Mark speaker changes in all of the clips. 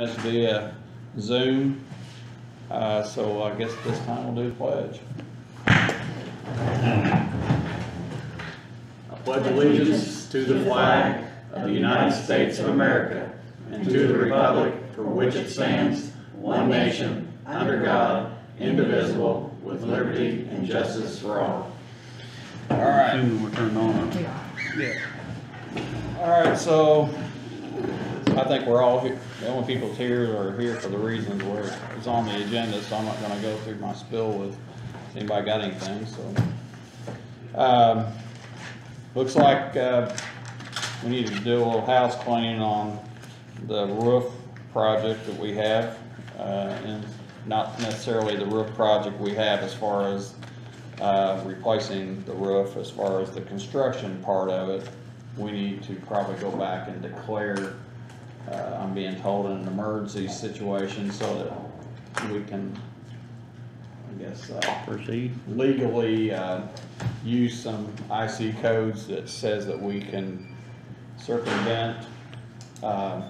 Speaker 1: This via Zoom, uh, so I guess this time we'll do pledge.
Speaker 2: I pledge allegiance to the flag of the United States of America and to the republic for which it stands, one nation, under God, indivisible, with liberty and justice for all.
Speaker 1: All right,
Speaker 3: Assuming we're turned on.
Speaker 1: all right, so I think we're all here, the only people here are here for the reasons where it's on the agenda, so I'm not gonna go through my spill with, anybody got anything, so. Um, looks like, uh, we need to do a little house cleaning on the roof project that we have. Uh, and not necessarily the roof project we have as far as, uh, replacing the roof, as far as the construction part of it. We need to probably go back and declare, uh, I'm being told in an emergency situation so that we can, I guess, uh,
Speaker 3: Proceed.
Speaker 1: legally, uh, use some IC codes that says that we can circumvent, uh,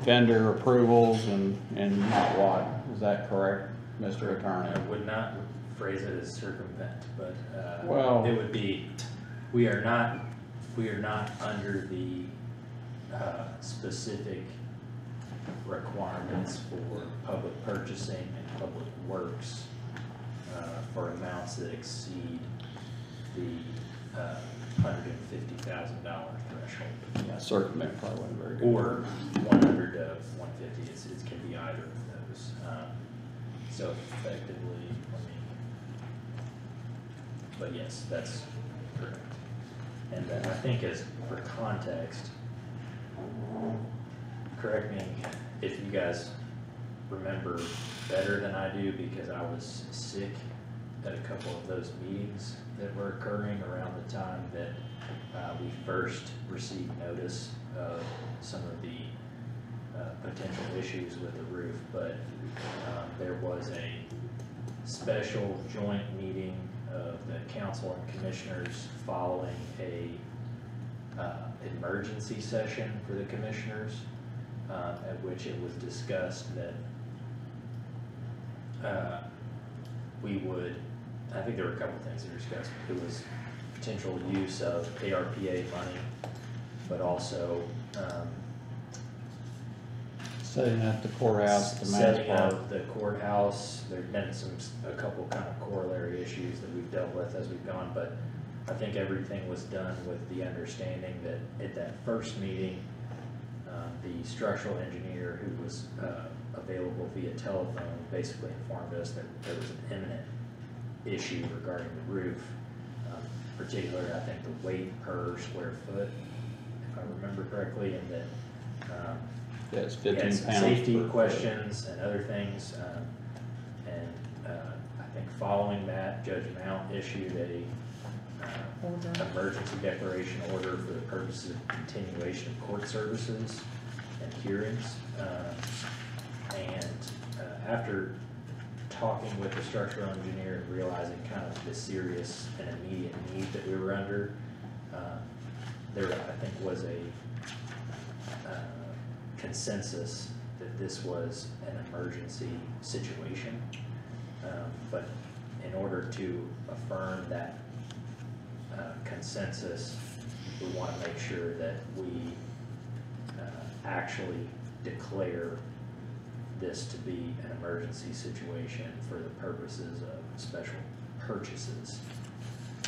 Speaker 1: vendor approvals and, and not what, is that correct, Mr. Attorney?
Speaker 4: I would not phrase it as circumvent, but, uh,
Speaker 1: Well-
Speaker 4: it would be, we are not, we are not under the, uh, specific requirements for public purchasing and public works, uh, for amounts that exceed the, uh, hundred and fifty thousand dollar threshold.
Speaker 1: Yeah, circumvent probably wasn't very good.
Speaker 4: Or one hundred to one fifty, it's, it can be either of those. Um, So effectively, let me, but yes, that's correct. And then I think as for context, correct me if you guys remember better than I do, because I was sick at a couple of those meetings that were occurring around the time that uh, we first received notice of some of the uh, potential issues with the roof, but um, there was a special joint meeting of the council and commissioners following a uh, emergency session for the commissioners, uh, at which it was discussed that uh, we would, I think there were a couple of things that were discussed. It was potential use of ARPA money, but also um,
Speaker 1: Setting up the courthouse, the mass
Speaker 4: setting
Speaker 1: park.
Speaker 4: up the courthouse. There've been some, a couple kind of corollary issues that we've dealt with as we've gone, but I think everything was done with the understanding that at that first meeting, um, the structural engineer who was, uh, available via telephone basically informed us that there was an imminent issue regarding the roof. Um, Particularly, I think the weight per square foot, if I remember correctly, and that, um,
Speaker 1: Yeah, it's
Speaker 4: had
Speaker 1: fifteen
Speaker 4: some
Speaker 1: pounds.
Speaker 4: safety
Speaker 1: per foot.
Speaker 4: questions and other things, um, and, uh, I think following that, Judge Mount issued a, uh,
Speaker 5: Order.
Speaker 4: emergency declaration order for the purposes of continuation of court services and hearings. Uh, And, uh, after talking with the structural engineer and realizing kind of the serious and immediate need that we were under, uh, there, I think, was a, uh, consensus that this was an emergency situation. Um, But in order to affirm that uh, consensus, we want to make sure that we uh, actually declare this to be an emergency situation for the purposes of special purchases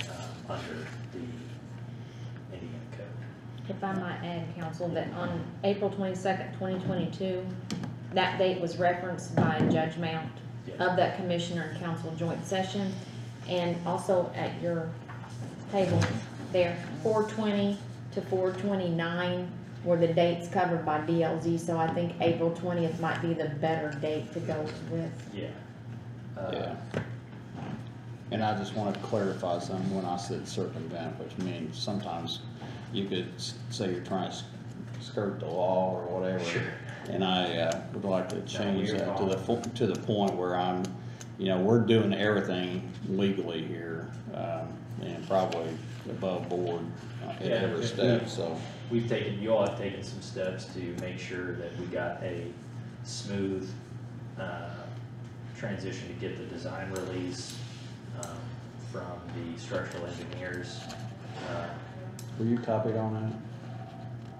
Speaker 4: uh, under the Indiana Code.
Speaker 5: If I might add, council, that on April twenty-second, twenty twenty-two, that date was referenced by Judge Mount of that commissioner and council joint session. And also at your table there, four twenty to four twenty-nine were the dates covered by DLZ, so I think April twentieth might be the better date to go with.
Speaker 4: Yeah. Uh,
Speaker 1: Yeah. And I just wanna clarify something when I said circumvent, which means sometimes you could s- say you're trying to s- skirt the law or whatever.
Speaker 4: Sure.
Speaker 1: And I, uh, would like to change
Speaker 4: you're
Speaker 1: that to the, fo- to the point where I'm, you know, we're doing everything legally here, um, and probably above board uh, at
Speaker 4: Yeah,
Speaker 1: every
Speaker 4: if
Speaker 1: step,
Speaker 4: we-
Speaker 1: so.
Speaker 4: We've taken, you all have taken some steps to make sure that we got a smooth, uh, transition to get the design release, um, from the structural engineers. Uh,
Speaker 1: Were you copied on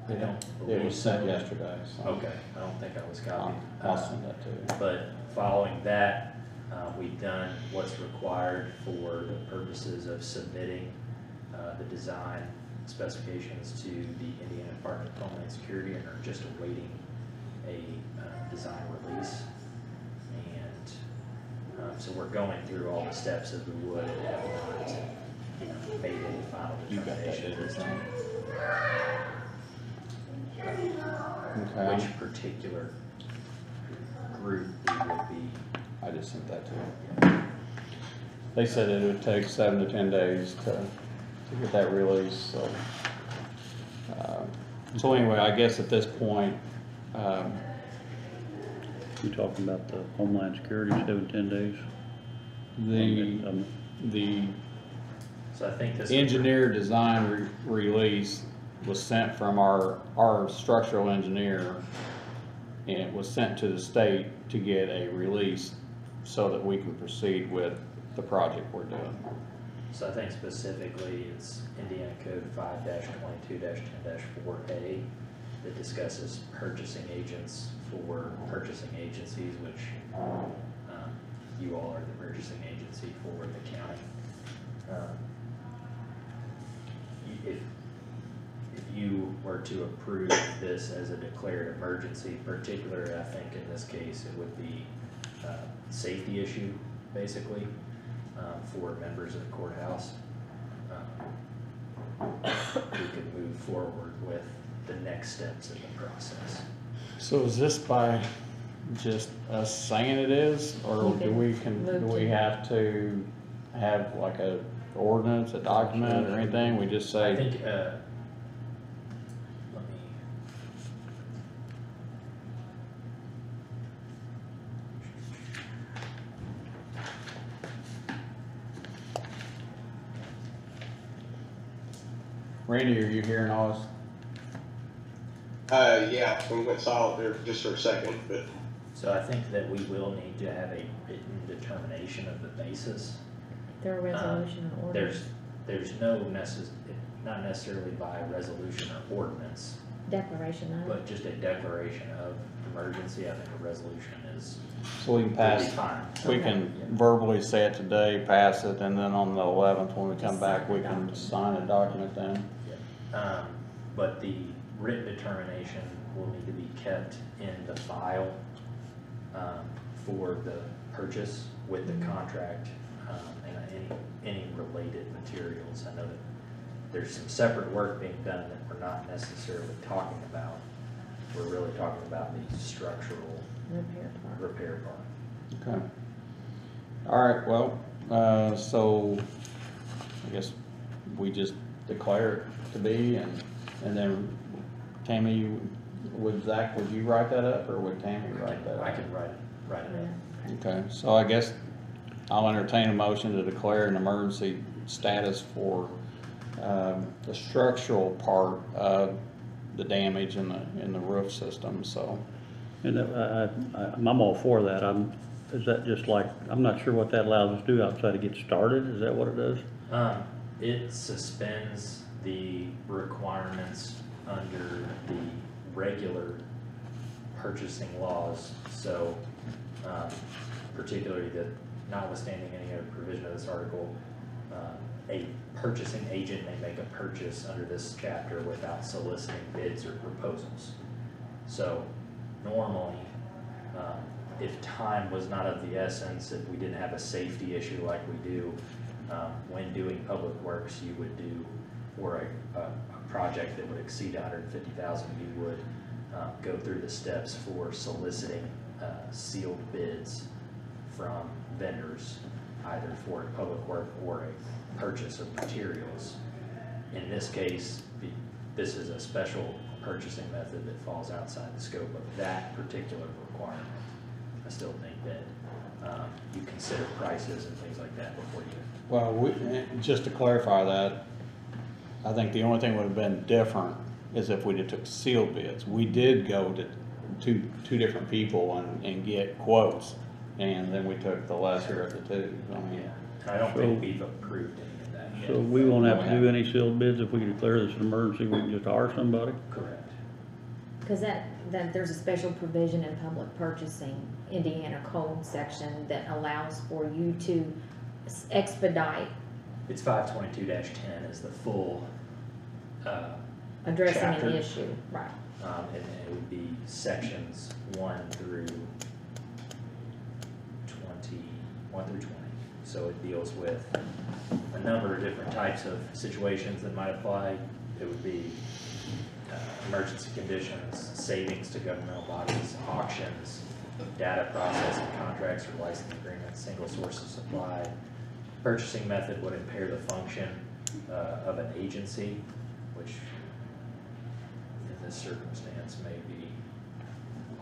Speaker 4: I don't
Speaker 1: that? It
Speaker 4: believe
Speaker 1: was sent
Speaker 4: so.
Speaker 1: yesterday, so.
Speaker 4: Okay, I don't think I was
Speaker 1: I'll,
Speaker 4: copied.
Speaker 1: I'll
Speaker 4: Uh,
Speaker 1: send that to you.
Speaker 4: But following that, uh, we've done what's required for the purposes of submitting, uh, the design specifications to the Indiana Department of Homeland Security and are just awaiting a, uh, design release. And, um, so we're going through all the steps as we would and have not, you know, made any final
Speaker 1: You
Speaker 4: determination at this time.
Speaker 1: Okay,
Speaker 4: Which particular group we would be
Speaker 1: I just sent that to them. They said it would take seven to ten days to, to get that release, so. uh, So anyway, I guess at this point, um,
Speaker 3: You talking about the Homeland Security, seven, ten days?
Speaker 1: the,
Speaker 3: Um,
Speaker 1: the
Speaker 4: So I think this.
Speaker 1: engineer design re- release was sent from our, our structural engineer. And it was sent to the state to get a release so that we can proceed with the project we're doing.
Speaker 4: So I think specifically it's Indiana Code five twenty-two ten four A that discusses purchasing agents for purchasing agencies, which, um, you all are the purchasing agency for the county. Um, If, if you were to approve this as a declared emergency, particularly, I think in this case, it would be, uh, safety issue, basically, um, for members of the courthouse. um, We can move forward with the next steps in the process.
Speaker 1: So is this by just us saying it is, or
Speaker 5: You
Speaker 1: do
Speaker 5: can
Speaker 1: we can, do
Speaker 5: move
Speaker 1: we
Speaker 5: to-
Speaker 1: have to have like a ordinance, a document or anything? We just
Speaker 4: I
Speaker 1: say,
Speaker 4: think, uh, let me.
Speaker 1: Randy, are you hearing all this?
Speaker 6: Uh, yeah, we went silent there just for a second, but
Speaker 4: So I think that we will need to have a written determination of the basis.
Speaker 5: There a resolution or order?
Speaker 4: There's, there's no necess, not necessarily by resolution or ordinance,
Speaker 5: Declaration of,
Speaker 4: but just a declaration of emergency. I think a resolution is,
Speaker 1: So we can
Speaker 4: would be
Speaker 1: pass,
Speaker 4: fine.
Speaker 1: we can verbally say it today, pass it, and then on the eleventh, when we come back, we can sign a document then.
Speaker 4: Um, but the written determination will need to be kept in the file, um, for the purchase with the contract, um, and any, any related materials. I know that there's some separate work being done that we're not necessarily talking about. We're really talking about the structural
Speaker 5: repair part.
Speaker 4: repair part.
Speaker 1: Okay. All right, well, uh, so I guess we just declare it to be and, and then Tammy, you- would Zach, would you write that up or would Tammy write that up?
Speaker 4: I can write it, write it
Speaker 5: Yeah.
Speaker 4: up.
Speaker 1: Okay, so I guess I'll entertain a motion to declare an emergency status for, um, the structural part of the damage in the, in the roof system, so.
Speaker 3: And I, I, I'm all for that. I'm, is that just like, I'm not sure what that allows us to do outside to get started? Is that what it does?
Speaker 4: Um, it suspends the requirements under the regular purchasing laws. So, um, particularly that notwithstanding any other provision of this article, um, a purchasing agent may make a purchase under this chapter without soliciting bids or proposals. So normally, um, if time was not of the essence, if we didn't have a safety issue like we do, um, when doing public works, you would do, or a, a, project that would exceed hundred and fifty thousand, you would, um, go through the steps for soliciting, uh, sealed bids from vendors, either for public work or a purchase of materials. In this case, this is a special purchasing method that falls outside the scope of that particular requirement. I still think that, um, you consider prices and things like that before you
Speaker 1: Well, we, eh, just to clarify that, I think the only thing would have been different is if we'd have took sealed bids. We did go to two, two different people and, and get quotes. And then we took the lesser of the two, I mean,
Speaker 4: Yeah, I don't think
Speaker 3: So-
Speaker 4: we've approved any of that yet.
Speaker 3: So we won't have to do any sealed bids if we declare this an emergency, we can just hire somebody?
Speaker 4: Correct.
Speaker 5: Cause that, that, there's a special provision in public purchasing, Indiana code section that allows for you to expedite
Speaker 4: It's five twenty-two ten is the full, uh,
Speaker 5: addressing
Speaker 4: Chapter.
Speaker 5: an issue, right?
Speaker 4: um, and then it would be sections one through twenty, one through twenty. So it deals with a number of different types of situations that might apply. It would be, uh, emergency conditions, savings to governmental bodies, auctions, data processing contracts or license agreements, single source of supply. Purchasing method would impair the function, uh, of an agency, which in this circumstance may be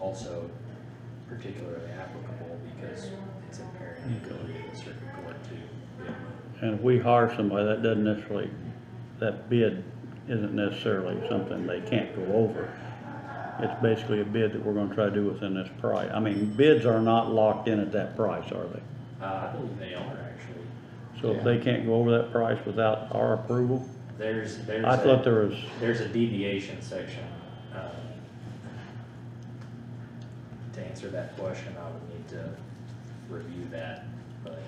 Speaker 4: also particularly applicable because it's impairing the ability of the circuit court to bid.
Speaker 3: And if we hire somebody, that doesn't necessarily, that bid isn't necessarily something they can't go over. It's basically a bid that we're gonna try to do within this price. I mean, bids are not locked in at that price, are they?
Speaker 4: Uh, I believe they are actually.
Speaker 3: So if they can't go over that price without our approval,
Speaker 4: There's, there's.
Speaker 3: I
Speaker 4: a-
Speaker 3: thought there was,
Speaker 4: There's a deviation section. um, To answer that question, I would need to review that, but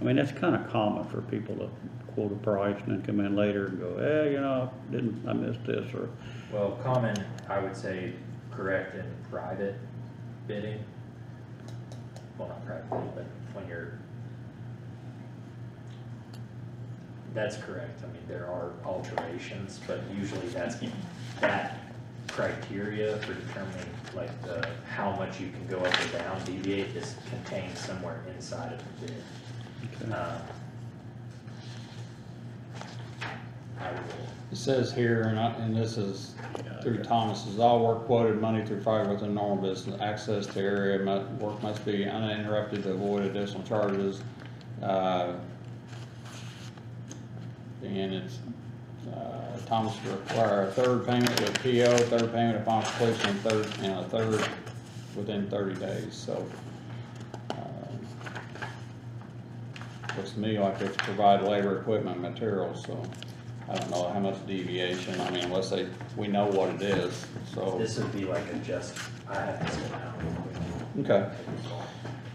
Speaker 3: I mean, that's kinda common for people to quote a price and then come in later and go, eh, you know, didn't, I missed this, or,
Speaker 4: Well, common, I would say correct in private bidding. Well, not private bidding, but when you're. That's correct, I mean, there are alterations, but usually that's, that criteria for determining like the, how much you can go up or down, deviate is contained somewhere inside of the bid.
Speaker 3: okay.
Speaker 4: Um, I will
Speaker 1: it says here, and I, and this is through Thomas, is all work quoted money through Friday within normal business, access to area, mu work must be uninterrupted to avoid additional charges. Uh, And it's, uh, Thomas require a third payment with PO, third payment upon completion, and third, and a third within thirty days, so. um, Looks to me like it's provide labor, equipment, materials, so I don't know how much deviation, I mean, unless they, we know what it is, so.
Speaker 4: This would be like a just, I have to sit down.
Speaker 1: Okay,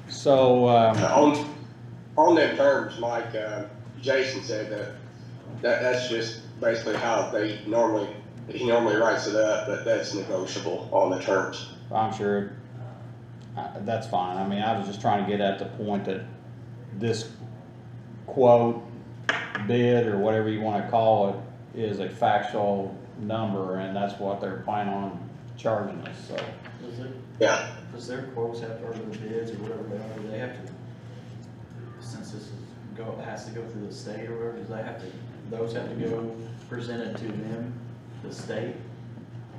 Speaker 1: so, um,
Speaker 6: On, on them terms, Mike, uh, Jason said that, that, that's just basically how they normally, he normally writes it up, but that's negotiable on the terms.
Speaker 1: I'm sure, uh, that's fine, I mean, I was just trying to get at the point that this quote, bid, or whatever you wanna call it, is a factual number, and that's what they're planning on charging us, so.
Speaker 7: Does it,
Speaker 6: Yeah,
Speaker 7: does their quotes have to, or the bids or whatever they are, do they have to, since this is go, has to go through the state or whatever, does they have to, those have to go presented to them, the state,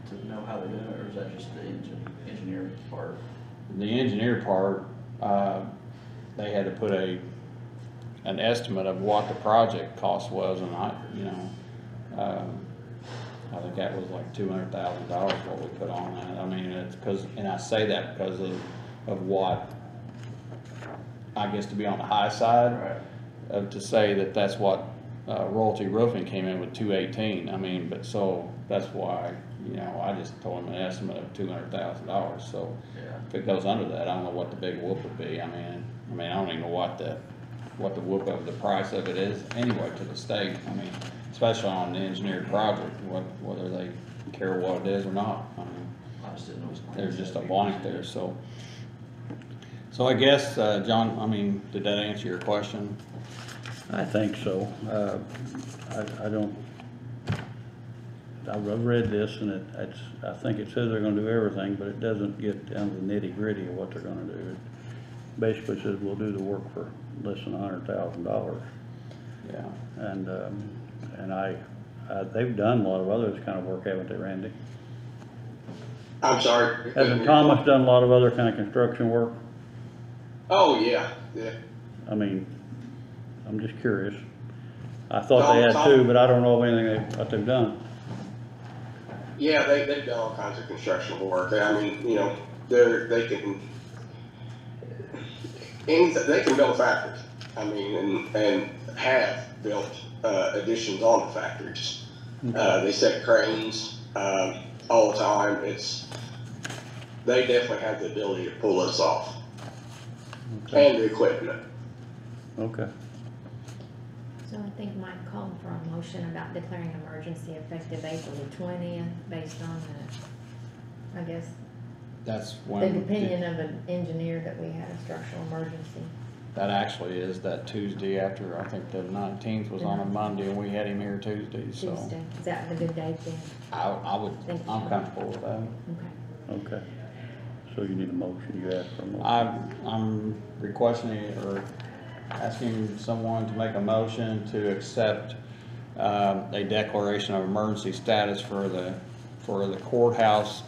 Speaker 7: to know how they're doing it, or is that just the engine, engineering part?
Speaker 1: The engineer part, uh, they had to put a, an estimate of what the project cost was, and I, you know, um, I think that was like two hundred thousand dollars what we put on that, I mean, it's cause, and I say that because of, of what, I guess to be on the high side,
Speaker 7: Right.
Speaker 1: of to say that that's what, uh, royalty roofing came in with two eighteen, I mean, but so, that's why, you know, I just told them an estimate of two hundred thousand dollars, so.
Speaker 7: Yeah.
Speaker 1: If it goes under that, I don't know what the big whoop would be, I mean, I mean, I don't even know what the, what the whoop of the price of it is anyway to the state, I mean, especially on the engineered project, what, whether they care what it is or not, I mean,
Speaker 7: I just didn't know. it was-
Speaker 1: there's just a blank there, so. So I guess, uh, John, I mean, did that answer your question?
Speaker 3: I think so. Uh, I, I don't, I've I've read this and it, it's, I think it says they're gonna do everything, but it doesn't get down to the nitty gritty of what they're gonna do. It Basically says we'll do the work for less than a hundred thousand dollars.
Speaker 1: Yeah,
Speaker 3: And, um, and I, uh, they've done a lot of other kind of work, haven't they, Randy?
Speaker 6: I'm sorry.
Speaker 3: Hasn't Thomas done a lot of other kind of construction work?
Speaker 6: Oh, yeah, yeah.
Speaker 3: I mean, just curious. I thought they had two, but I don't know of anything they, what they've done.
Speaker 6: Yeah, they, they've done all kinds of construction work, I mean, you know, they're, they can, they can build factories, I mean, and, and have built, uh, additions on the factories. Uh, they set cranes, um, all the time, it's, they definitely have the ability to pull us off,
Speaker 3: Okay,
Speaker 6: and the equipment.
Speaker 3: okay.
Speaker 5: So I think Mike called for a motion about declaring emergency effective April the twentieth, based on the, I guess,
Speaker 1: That's
Speaker 5: the
Speaker 1: when.
Speaker 5: opinion of an engineer that we had a structural emergency.
Speaker 1: That actually is that Tuesday after, I think the nineteenth was on a Monday and we had him here Tuesday, so.
Speaker 5: Tuesday, is that the good date then?
Speaker 1: I, I would,
Speaker 5: Thank you.
Speaker 1: I'm comfortable with that.
Speaker 5: Okay.
Speaker 3: Okay. So you need a motion, you asked for a motion.
Speaker 1: I'm, I'm requesting it or asking someone to make a motion to accept, um, a declaration of emergency status for the, for the courthouse,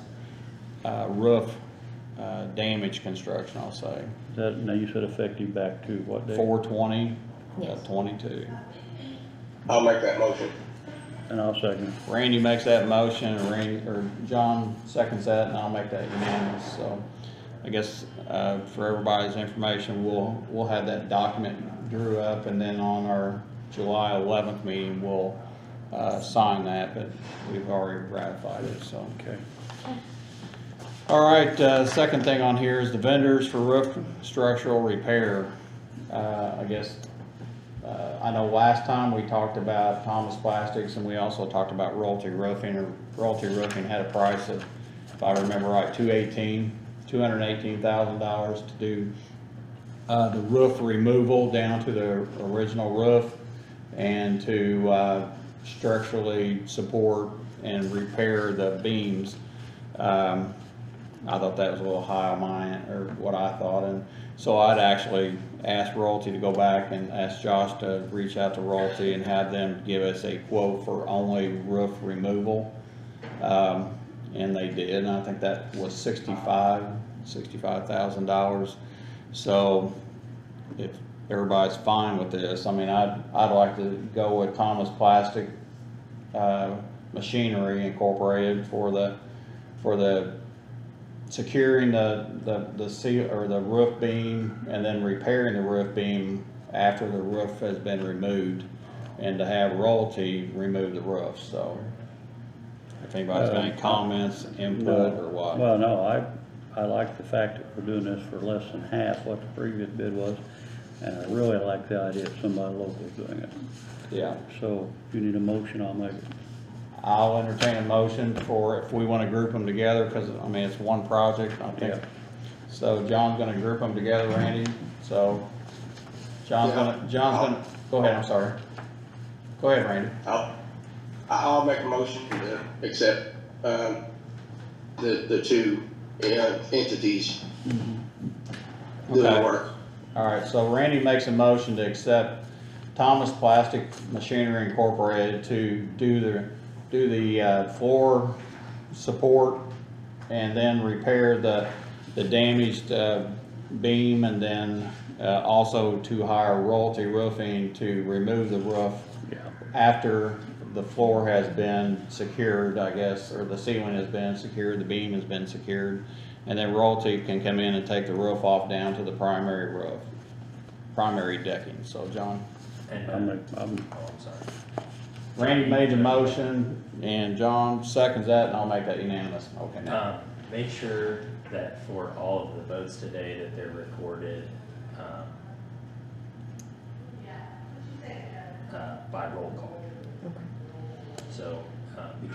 Speaker 1: uh, roof, uh, damage construction, I'll say.
Speaker 3: Is that, now you said effective back to what date?
Speaker 1: Four twenty,
Speaker 5: Yes.
Speaker 1: twenty-two.
Speaker 6: I'll make that motion.
Speaker 3: And I'll second it.
Speaker 1: Randy makes that motion, and Randy, or John seconds that, and I'll make that unanimous, so. I guess, uh, for everybody's information, we'll, we'll have that document drew up, and then on our July eleventh meeting, we'll, uh, sign that, but we've already ratified it, so.
Speaker 3: Okay.
Speaker 1: All right, uh, second thing on here is the vendors for roof structural repair. Uh, I guess, uh, I know last time we talked about Thomas Plastics and we also talked about Royalty Roofing, or Royalty Roofing had a price of, if I remember right, two eighteen, two hundred and eighteen thousand dollars to do uh, the roof removal down to the original roof and to, uh, structurally support and repair the beams. Um, I thought that was a little high on mine, or what I thought, and so I'd actually asked Royalty to go back and ask Josh to reach out to Royalty and have them give us a quote for only roof removal. Um, and they did, and I think that was sixty-five, sixty-five thousand dollars. So if everybody's fine with this, I mean, I'd, I'd like to go with Thomas Plastic, uh, Machinery Incorporated for the, for the securing the, the, the seal, or the roof beam, and then repairing the roof beam after the roof has been removed, and to have royalty remove the roof, so. If anybody's got any comments, input, or what?
Speaker 3: Well, no, I, I like the fact that we're doing this for less than half what the previous bid was. And I really like the idea of somebody local doing it.
Speaker 1: Yeah,
Speaker 3: So if you need a motion, I'll make it.
Speaker 1: I'll entertain a motion for, if we wanna group them together, cause, I mean, it's one project, I think.
Speaker 3: Yeah.
Speaker 1: So John's gonna group them together, Randy, so, John's
Speaker 6: Yeah.
Speaker 1: gonna, John's gonna, go ahead, I'm sorry. Go ahead, Randy.
Speaker 6: I'll, I'll make a motion to accept, um, the, the two, uh, entities doing
Speaker 1: Okay.
Speaker 6: the work.
Speaker 1: All right, so Randy makes a motion to accept Thomas Plastic Machinery Incorporated to do the, do the, uh, floor support and then repair the, the damaged, uh, beam and then, uh, also to hire Royalty Roofing to remove the roof
Speaker 3: Yeah.
Speaker 1: after the floor has been secured, I guess, or the ceiling has been secured, the beam has been secured. And then royalty can come in and take the roof off down to the primary roof, primary decking. So, John,
Speaker 4: And,
Speaker 3: I'll
Speaker 4: uh,
Speaker 3: make, I'm,
Speaker 4: oh, I'm sorry.
Speaker 1: Randy made the motion and John seconds that and I'll make that unanimous. Okay, now,
Speaker 4: Um, make sure that for all of the votes today, that they're recorded,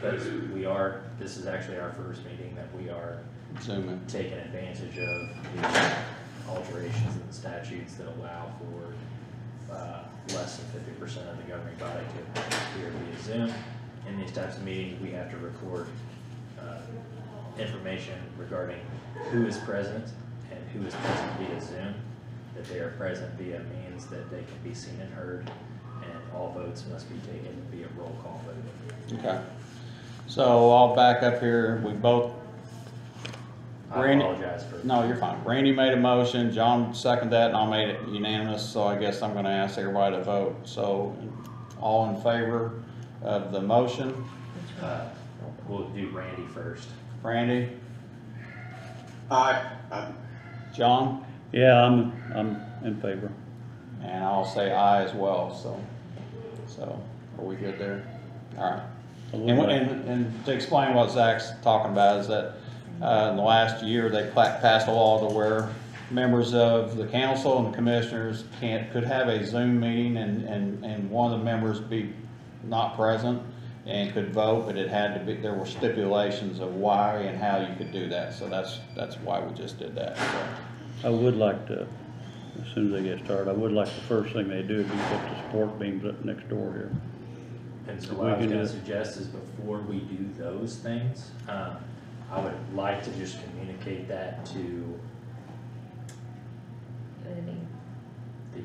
Speaker 4: because we are, this is actually our first meeting that we are
Speaker 1: zoom in.
Speaker 4: taking advantage of the alterations in the statutes that allow for, uh, less than fifty percent of the governing body to appear via Zoom. In these types of meetings, we have to record, uh, information regarding who is present and who is present via Zoom. That they are present via means that they can be seen and heard, and all votes must be taken via roll call vote.
Speaker 1: Okay. So I'll back up here. We both,
Speaker 4: I
Speaker 1: Randy-
Speaker 4: apologize for.
Speaker 1: no, you're fine. Randy made a motion, John seconded that and I made it unanimous. So I guess I'm gonna ask everybody to vote. So all in favor of the motion?
Speaker 5: Which one?
Speaker 4: Uh, we'll do Randy first.
Speaker 1: Randy,
Speaker 6: I, I,
Speaker 1: John,
Speaker 3: Yeah, I'm, I'm in favor.
Speaker 1: and I'll say aye as well, so, so, are we good there? Alright.
Speaker 3: I would
Speaker 1: And, and, and to explain what Zach's talking about is that, uh, in the last year, they passed a law to where members of the council and the commissioners can't, could have a Zoom meeting and, and, and one of the members be not present and could vote, but it had to be, there were stipulations of why and how you could do that, so that's, that's why we just did that, so.
Speaker 3: I would like to, as soon as they get started, I would like the first thing they do is put the support beams up next door here.
Speaker 4: And so what I was gonna suggest is before we do those things, um, I would like to just communicate that to the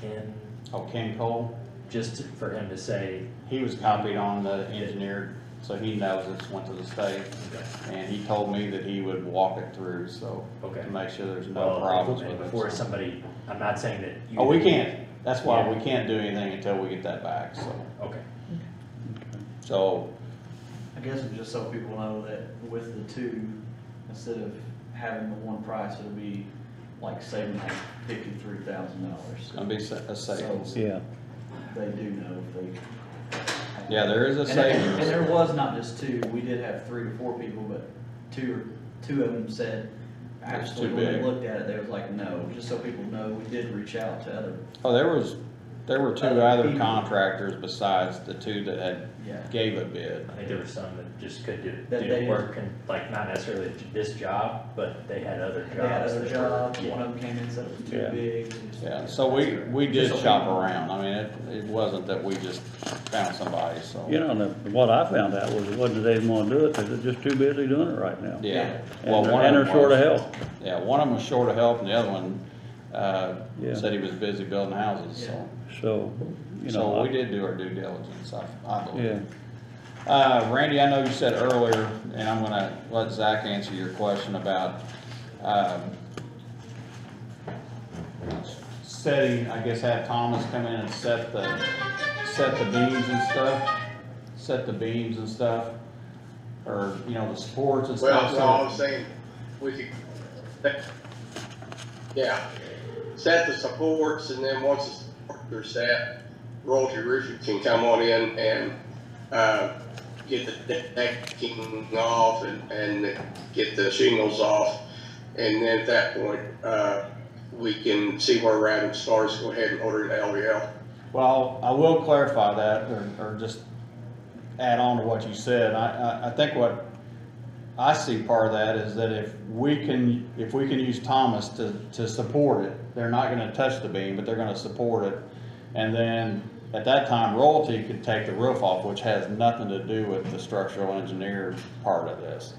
Speaker 4: Ken,
Speaker 1: Oh, Ken Cole,
Speaker 4: just for him to say,
Speaker 1: he was copied on the engineer, so he knows it's went to the state. And he told me that he would walk it through, so,
Speaker 4: Okay.
Speaker 1: to make sure there's no
Speaker 4: well,
Speaker 1: problems
Speaker 4: and
Speaker 1: with it.
Speaker 4: before somebody, I'm not saying that you.
Speaker 1: Oh, we can't, that's why
Speaker 4: Yeah.
Speaker 1: we can't do anything until we get that back, so,
Speaker 4: Okay,
Speaker 1: so,
Speaker 7: I guess it's just so people know that with the two, instead of having the one price, it'll be like saving like fifty-three thousand
Speaker 1: it's
Speaker 7: dollars.
Speaker 1: gonna be sa- a savings.
Speaker 3: Yeah,
Speaker 7: They do know if they.
Speaker 1: Yeah, there is a
Speaker 7: And- And
Speaker 1: savings.
Speaker 7: there was not just two, we did have three to four people, but two, two of them said,
Speaker 1: It's
Speaker 7: actually,
Speaker 1: too
Speaker 7: when they
Speaker 1: big.
Speaker 7: looked at it, they was like, no, just so people know, we did reach out to other,
Speaker 1: Oh, there was, there were two
Speaker 7: Other
Speaker 1: other
Speaker 7: people.
Speaker 1: contractors besides the two that had, gave a bid.
Speaker 4: I think there were some that just could do,
Speaker 7: That
Speaker 4: do
Speaker 7: they-
Speaker 4: the work and, like, not necessarily this job, but they had other jobs.
Speaker 7: They had other
Speaker 4: that were-
Speaker 7: jobs,
Speaker 4: yeah.
Speaker 7: one of them came in, said it was too
Speaker 3: Yeah.
Speaker 7: big.
Speaker 1: Yeah, so we, we did shop around, I mean, it, it wasn't that we just found somebody, so.
Speaker 3: you know, the- what I found out was it wasn't that they didn't wanna do it, cause they're just too busy doing it right now.
Speaker 1: Yeah. Well,
Speaker 3: And
Speaker 1: one
Speaker 3: they're, and
Speaker 1: of
Speaker 3: they're
Speaker 1: them
Speaker 3: short of
Speaker 1: was-
Speaker 3: help.
Speaker 1: Yeah, one of them was short of help and the other one, uh,
Speaker 3: Yeah.
Speaker 1: said he was busy building houses, so.
Speaker 3: So, you
Speaker 1: So
Speaker 3: know,
Speaker 1: we
Speaker 3: I-
Speaker 1: did do our due diligence, I, I believe.
Speaker 3: yeah,
Speaker 1: Uh, Randy, I know you said earlier, and I'm gonna let Zach answer your question about, um, setting, I guess have Thomas come in and set the, set the beams and stuff, set the beams and stuff, or, you know, the supports and stuff.
Speaker 6: well, no, I was
Speaker 1: so-
Speaker 6: saying, we could, yeah, set the supports and then once the supports are set, royalty roofing can come on in and, uh, get the decking off and, and get the shingles off. And then at that point, uh, we can see where we're at as far go ahead and order the LVL.
Speaker 1: Well, I will clarify that, or, or just add on to what you said. I, I, I think what I see part of that is that if we can, if we can use Thomas to, to support it, they're not gonna touch the beam, but they're gonna support it. And then, at that time, royalty could take the roof off, which has nothing to do with the structural engineer part of this.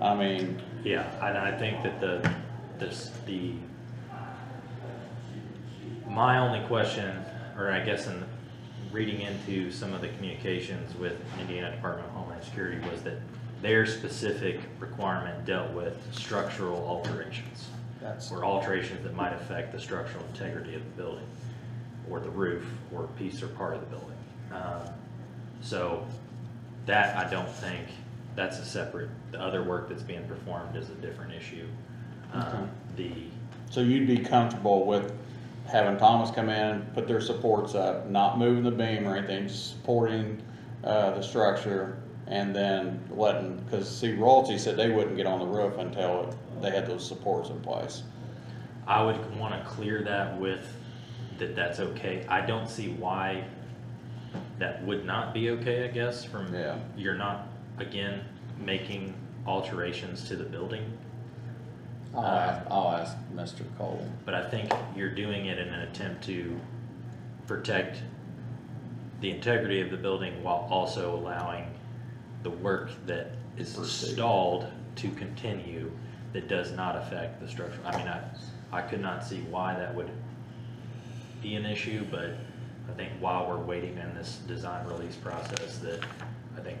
Speaker 1: I mean,
Speaker 4: Yeah, and I think that the, this, the, my only question, or I guess in reading into some of the communications with Indiana Department of Homeland Security was that their specific requirement dealt with structural alterations,
Speaker 1: that's,
Speaker 4: or alterations that might affect the structural integrity of the building, or the roof, or a piece or part of the building. Um, So, that I don't think, that's a separate, the other work that's being performed is a different issue. Um, The,
Speaker 1: so you'd be comfortable with having Thomas come in, put their supports up, not moving the beam or anything, just supporting, uh, the structure, and then letting, cause see, royalty said they wouldn't get on the roof until they had those supports in place.
Speaker 4: I would wanna clear that with, that that's okay. I don't see why that would not be okay, I guess, from,
Speaker 1: Yeah.
Speaker 4: you're not, again, making alterations to the building.
Speaker 1: I'll uh, ask, I'll ask Mr. Cole.
Speaker 4: But I think you're doing it in an attempt to protect the integrity of the building while also allowing the work that is
Speaker 1: Proceed.
Speaker 4: stalled to continue that does not affect the structure. I mean, I, I could not see why that would be an issue, but I think while we're waiting in this design release process, that I think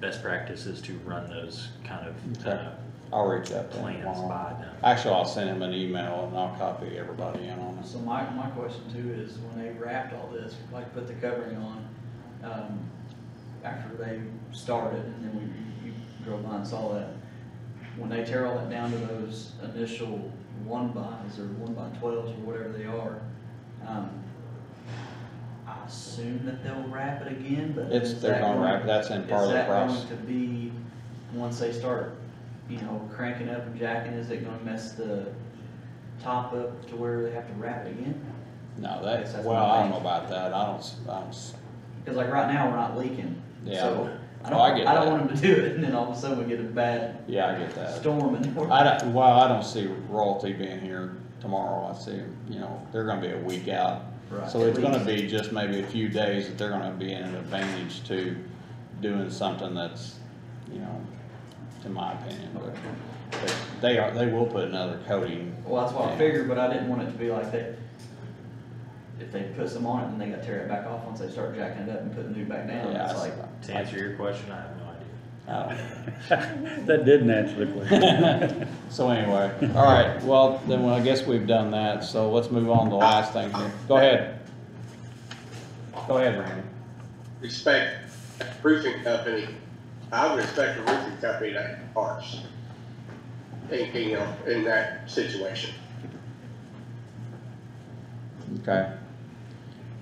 Speaker 4: best practice is to run those kind of,
Speaker 1: Okay.
Speaker 4: uh,
Speaker 1: I'll reach out to him
Speaker 4: plans
Speaker 1: tomorrow.
Speaker 4: by them.
Speaker 1: Actually, I'll send him an email and I'll copy everybody in on it.
Speaker 7: So my, my question too is, when they wrapped all this, like put the covering on, um, after they started, and then we, you drove by and saw that. When they tear all that down to those initial one bys or one by twelves or whatever they are, um, I assume that they'll wrap it again, but.
Speaker 1: It's,
Speaker 7: is
Speaker 1: they're
Speaker 7: that
Speaker 1: gonna
Speaker 7: going-
Speaker 1: wrap, that's in part of
Speaker 7: Is
Speaker 1: the
Speaker 7: that
Speaker 1: process.
Speaker 7: going to be, once they start, you know, cranking up and jacking, is it gonna mess the top up to where they have to wrap it again?
Speaker 1: No,
Speaker 7: Yes,
Speaker 1: that,
Speaker 7: that's
Speaker 1: well,
Speaker 7: my
Speaker 1: I don't
Speaker 7: thing.
Speaker 1: know about that, I don't, s- I don't, s-
Speaker 7: Cause like right now, we're not leaking,
Speaker 1: Yeah.
Speaker 7: so I
Speaker 1: Oh, I
Speaker 7: don't,
Speaker 1: get
Speaker 7: I don't
Speaker 1: that.
Speaker 7: want them to do it, and then all of a sudden we get a bad
Speaker 1: yeah, I get that.
Speaker 7: storm and.
Speaker 1: I don't, well, I don't see royalty being here tomorrow, I see, you know, they're gonna be a week out.
Speaker 7: Right,
Speaker 1: So it's gonna be just maybe a few days that they're gonna be in an advantage to doing something that's, you know, in my opinion, but, but they are, they will put another coating.
Speaker 7: Well, that's what I figured, but I didn't want it to be like that. If they put some on it, then they gotta tear it back off once they start jacking it up and putting the new back down,
Speaker 1: Yeah,
Speaker 7: it's like,
Speaker 4: To answer your question, I have no idea.
Speaker 1: I oh.
Speaker 3: That didn't answer the question.
Speaker 1: So anyway, all right, well, then well, I guess we've done that, so let's move on to the last thing here. Go ahead. Go ahead, Randy.
Speaker 6: Expect roofing company, I would expect a roofing company to have parts. In, you know, in that situation.
Speaker 1: Okay.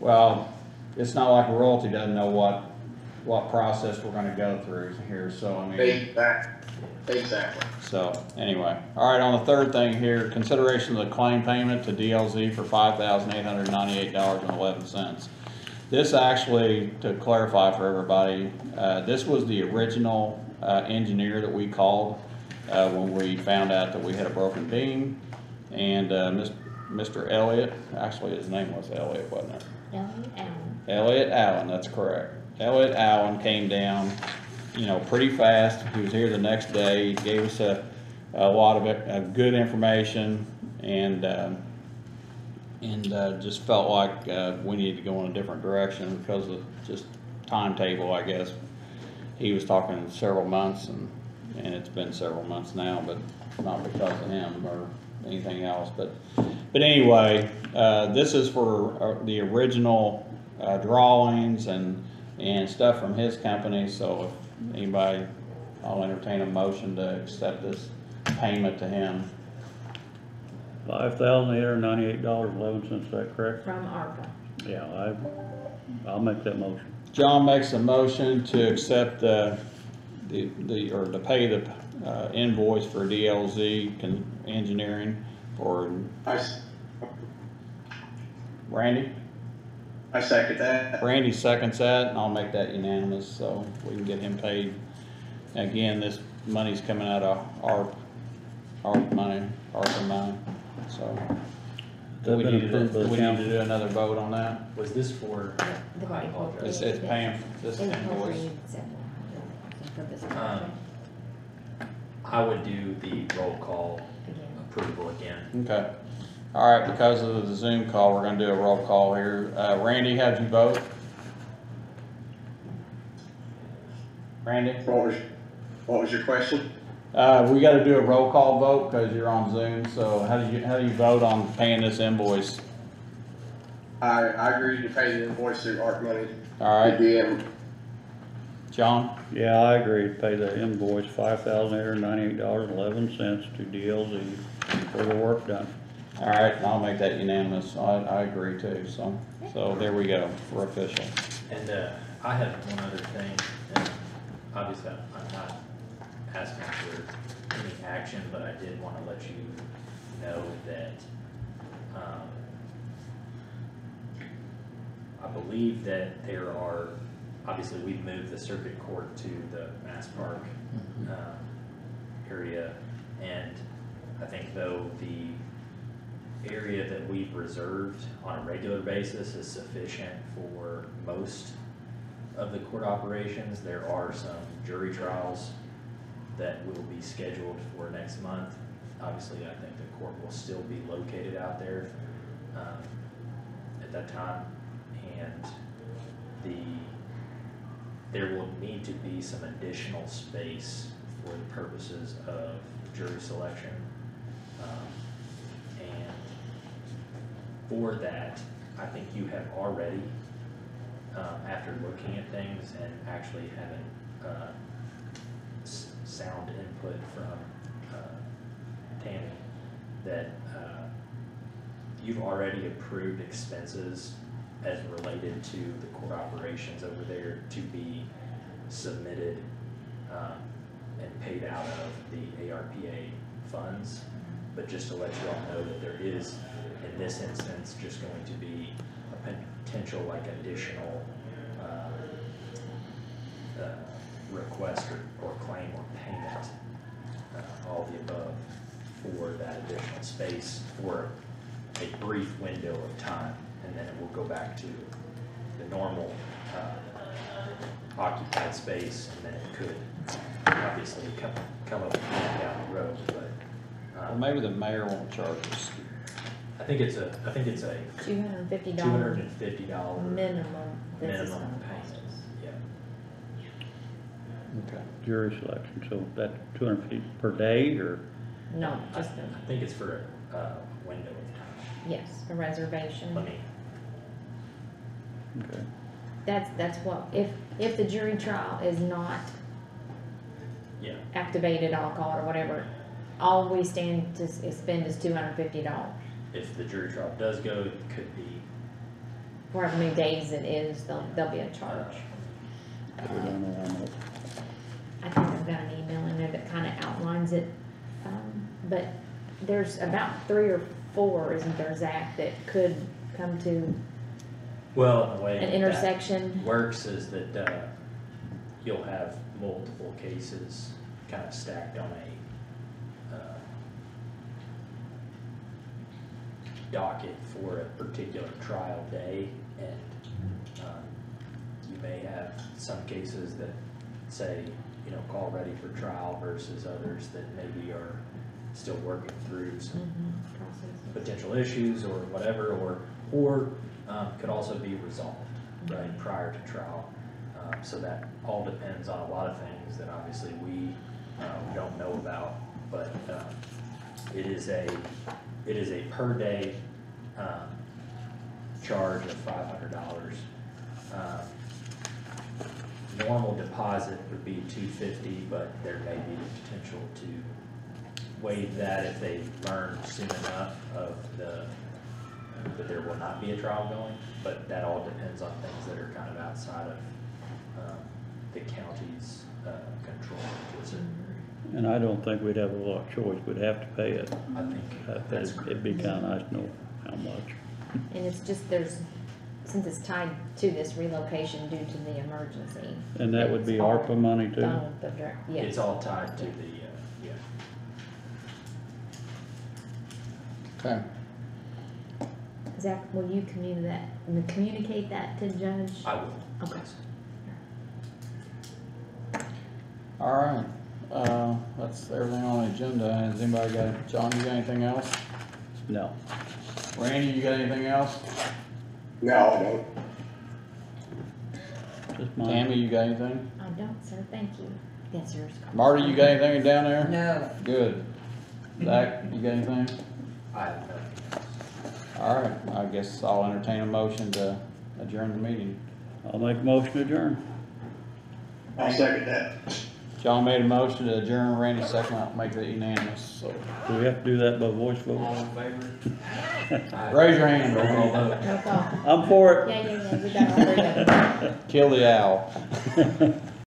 Speaker 1: Well, it's not like royalty doesn't know what, what process we're gonna go through here, so I mean,
Speaker 6: Exactly, exactly.
Speaker 1: so, anyway. All right, on the third thing here, consideration of the claim payment to DLZ for five thousand eight hundred ninety-eight dollars and eleven cents. This actually, to clarify for everybody, uh, this was the original, uh, engineer that we called, uh, when we found out that we had a broken beam. And, uh, Mis- Mr. Elliott, actually his name was Elliott, wasn't it?
Speaker 5: Elliot Allen.
Speaker 1: Elliot Allen, that's correct. Elliot Allen came down, you know, pretty fast. He was here the next day, gave us a, a lot of it, uh, good information and, um, and, uh, just felt like, uh, we needed to go in a different direction because of just timetable, I guess. He was talking several months and, and it's been several months now, but not because of him or anything else, but, but anyway, uh, this is for uh, the original, uh, drawings and, and stuff from his company, so if anybody, I'll entertain a motion to accept this payment to him.
Speaker 3: Five thousand eight hundred ninety-eight dollars, eleven cents, is that correct?
Speaker 5: From ARPA.
Speaker 3: Yeah, I, I'll make that motion.
Speaker 1: John makes a motion to accept, uh, the, the, or to pay the, uh, invoice for DLZ Con- Engineering for
Speaker 6: I, s-
Speaker 1: Randy.
Speaker 6: I second that.
Speaker 1: Randy seconds that, and I'll make that unanimous, so we can get him paid. Again, this money's coming out of our, our money, our money, so. Do
Speaker 3: That
Speaker 1: we
Speaker 3: been
Speaker 1: need to,
Speaker 3: approved by
Speaker 1: do
Speaker 3: the
Speaker 1: we need to
Speaker 3: council?
Speaker 1: do another vote on that?
Speaker 4: Was this for,
Speaker 5: The
Speaker 4: I
Speaker 5: body
Speaker 4: apologize.
Speaker 1: It's, it's paying, this invoice.
Speaker 5: appropriated seven hundred for this
Speaker 4: Um,
Speaker 5: project
Speaker 4: I would do the roll call approval again.
Speaker 1: Okay. All right, because of the Zoom call, we're gonna do a roll call here. Uh, Randy, how'd you vote? Randy?
Speaker 6: What was, what was your question?
Speaker 1: Uh, we gotta do a roll call vote because you're on Zoom, so how do you, how do you vote on paying this invoice?
Speaker 6: I, I agreed to pay the invoice through ARC money.
Speaker 1: All right,
Speaker 6: DM,
Speaker 1: John?
Speaker 3: Yeah, I agree, pay the invoice, five thousand eight hundred ninety-eight dollars, eleven cents to DLZ for the work done.
Speaker 1: All right, and I'll make that unanimous. I, I agree too, so, so there we go, we're official.
Speaker 4: And, uh, I have one other thing, and obviously I'm I'm not asking for any action, but I did wanna let you know that, um, I believe that there are, obviously, we've moved the circuit court to the Mass Park, um, area, and I think though the area that we've reserved on a regular basis is sufficient for most of the court operations. There are some jury trials that will be scheduled for next month. Obviously, I think the court will still be located out there, um, at that time. And the, there will need to be some additional space for the purposes of jury selection. Um, And for that, I think you have already um, after looking at things and actually having, uh, sound input from, uh, Tammy, that, uh, you've already approved expenses as related to the court operations over there to be submitted, um, and paid out of the ARPA funds. But just to let you all know that there is, in this instance, just going to be a potential like additional, uh, uh, request or, or claim or payment, uh, all the above for that additional space for a brief window of time, and then it will go back to the normal, uh, occupied space, and then it could obviously come, come up down the road, but,
Speaker 1: Well,
Speaker 4: um,
Speaker 1: maybe the mayor won't charge us.
Speaker 4: I think it's a, I think it's a
Speaker 5: Two hundred and fifty
Speaker 4: two hundred
Speaker 5: dollar
Speaker 4: and fifty dollar
Speaker 5: minimum this is
Speaker 4: minimum
Speaker 5: gonna cost
Speaker 4: payment,
Speaker 5: us.
Speaker 4: yeah.
Speaker 1: Okay.
Speaker 3: Jury selection, so that two hundred feet per day, or,
Speaker 5: No,
Speaker 4: I,
Speaker 5: just, a-
Speaker 4: I think it's for a, uh, window of time,
Speaker 5: yes, a reservation.
Speaker 4: let me,
Speaker 3: okay,
Speaker 5: That's, that's what, if, if the jury trial is not
Speaker 4: yeah,
Speaker 5: activated, I'll call it, or whatever, all we stand to s- spend is two hundred and fifty dollars.
Speaker 4: if the jury trial does go, it could be,
Speaker 5: For however many days it is, there'll, there'll be a
Speaker 4: uh,
Speaker 5: charge.
Speaker 3: we don't know how much.
Speaker 5: I think I've got an email in there that kinda outlines it, um, but there's about three or four, isn't there, Zach, that could come to
Speaker 4: well, the way.
Speaker 5: an
Speaker 4: that
Speaker 5: intersection?
Speaker 4: Works is that, uh, you'll have multiple cases kind of stacked on a, uh, docket for a particular trial day, and, um, you may have some cases that say, you know, call ready for trial versus others that maybe are still working through some
Speaker 5: Mhm,
Speaker 4: potential issues or whatever, or, or, um, could also be resolved, right, prior to trial. Um, so that all depends on a lot of things that obviously we, um, don't know about, but, um, it is a, it is a per day, um, charge of five hundred dollars. Um, Normal deposit would be two fifty, but there may be potential to waive that if they learn soon enough of the, that there will not be a trial going, but that all depends on things that are kind of outside of, um, the county's, uh, control to a certain degree.
Speaker 3: And I don't think we'd have a lot of choice, we'd have to pay it.
Speaker 4: I think
Speaker 3: Uh,
Speaker 4: that's
Speaker 3: it'd it'd be kinda nice to know how much.
Speaker 5: And it's just, there's, since it's tied to this relocation due to the emergency.
Speaker 3: And that would be
Speaker 5: it's all
Speaker 3: ARPA money too?
Speaker 5: done with the dir-
Speaker 4: It's
Speaker 5: Yes,
Speaker 4: all tied to the, uh, yeah.
Speaker 1: Okay.
Speaker 5: Zach, will you communicate that, communicate that to Judge?
Speaker 4: I will.
Speaker 5: Okay.
Speaker 1: All right, uh, that's everything on the agenda. Has anybody got, John, you got anything else?
Speaker 3: No.
Speaker 1: Randy, you got anything else?
Speaker 6: No, I don't.
Speaker 3: Just mine.
Speaker 1: Tammy, you got anything?
Speaker 5: I don't, sir, thank you. That's yours. Carl.
Speaker 1: Marty, you got anything down there?
Speaker 8: No.
Speaker 1: Good. Zach, you got anything?
Speaker 4: I have nothing else.
Speaker 1: All right, I guess I'll entertain a motion to adjourn the meeting.
Speaker 3: I'll make a motion to adjourn.
Speaker 6: I'll second that.
Speaker 1: John made a motion to adjourn, Randy second, I'll make it unanimous, so.
Speaker 3: Do we have to do that by voice vote?
Speaker 7: All in favor?
Speaker 1: Raise your hand,
Speaker 4: Roll call vote.
Speaker 3: I'm for it.
Speaker 5: Yeah, yeah, yeah, we got all three of them.
Speaker 1: Kill the owl.